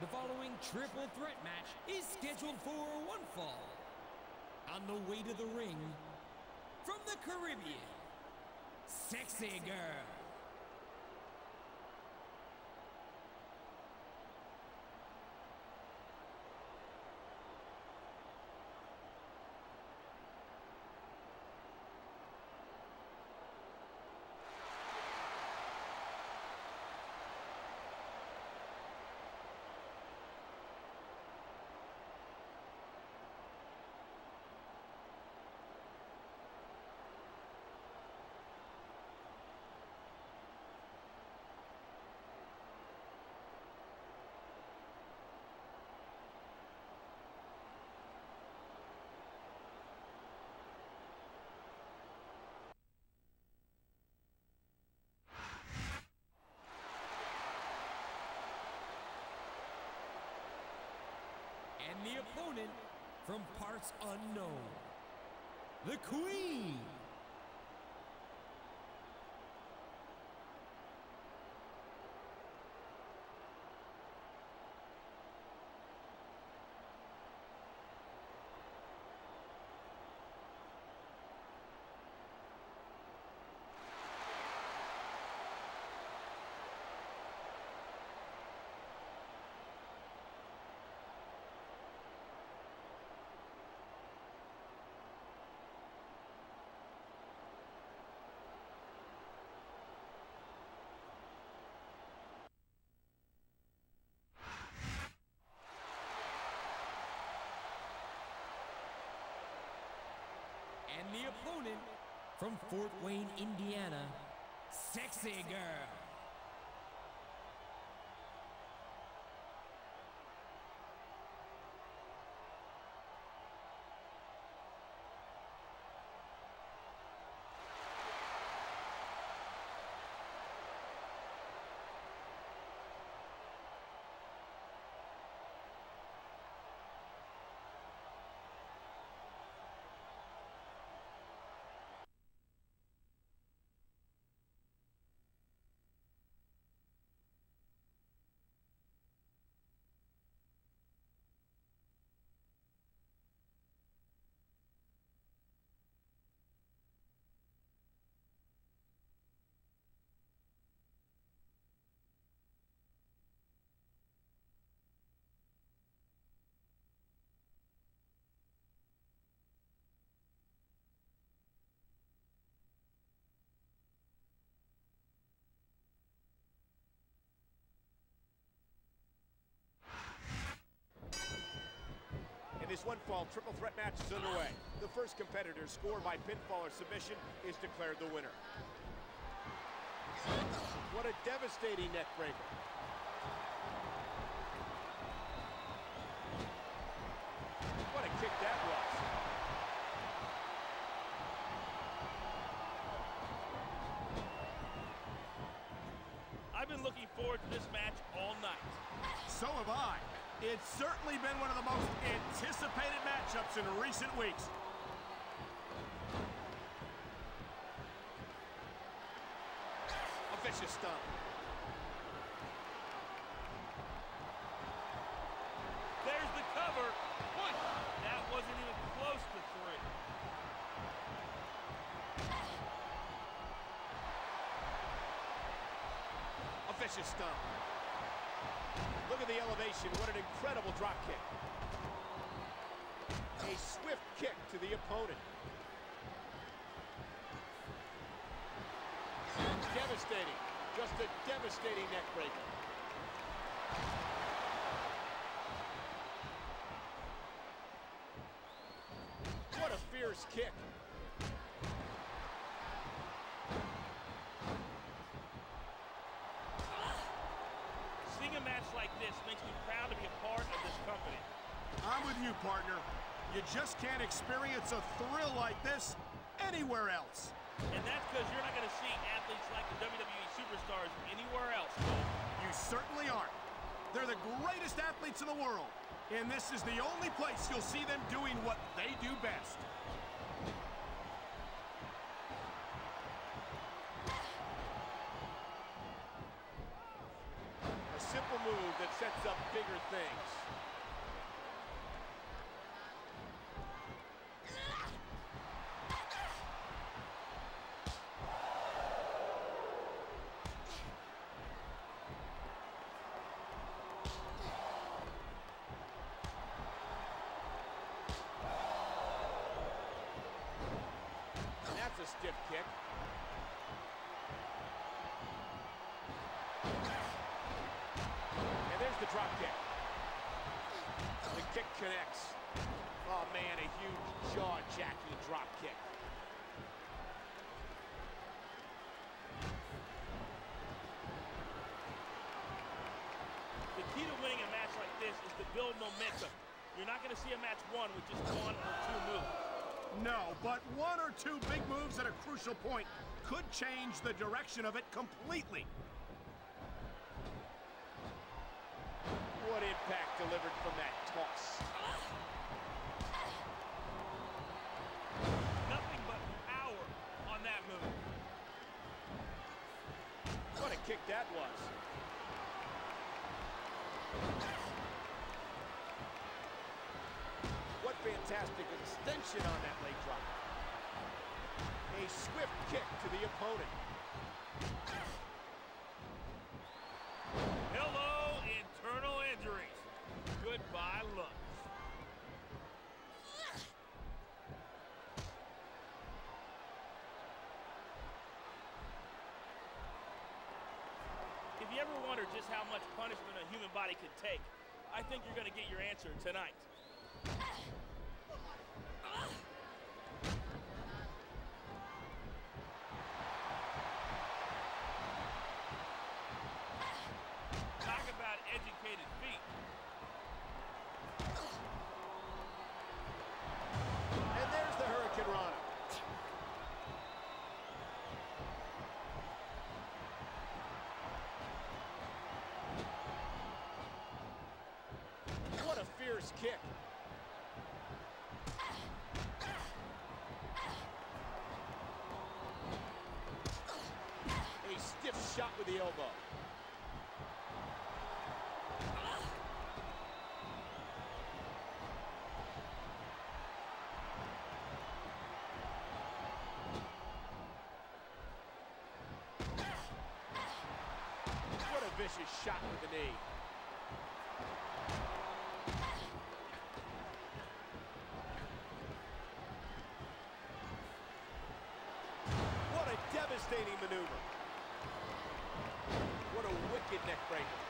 The following triple threat match is scheduled for one fall. On the way to the ring, from the Caribbean, Sexy Girl. And the opponent from parts unknown, the Queen. And the opponent from Fort Wayne, Indiana, Sexy Girl. And this one fall triple threat match is underway. The first competitor scored by pinfall or submission is declared the winner. What a devastating neckbreaker. What a kick that was. I've been looking forward to this match all night. So have I. It's certainly been one of the most anticipated matchups in recent weeks. A vicious stomp. There's the cover. One. That wasn't even close to three. A vicious stomp. Look at the elevation. What an incredible drop kick. A swift kick to the opponent. Devastating. Just a devastating neck breaker. What a fierce kick. Seeing a match like this makes me proud to be a part of this company. I'm with you, partner. You just can't experience a thrill like this anywhere else. And that's because you're not going to see athletes like the WWE superstars anywhere else. Cole. You certainly aren't. They're the greatest athletes in the world. And this is the only place you'll see them doing what they do best. Sets up bigger things. That's a stiff kick. And there's the drop kick. The kick connects. Oh man, a huge jaw-jacking drop kick. The key to winning a match like this is to build momentum. You're not going to see a match won with just one or two moves. No, but one or two big moves at a crucial point could change the direction of it completely. What impact delivered from that toss. Nothing but power on that move. What a kick that was. What fantastic extension on that leg drop. A swift kick to the opponent. How much punishment a human body can take, I think you're going to get your answer tonight. A kick. A stiff shot with the elbow. Vicious shot with the knee. maneuver. What a wicked neckbreaker.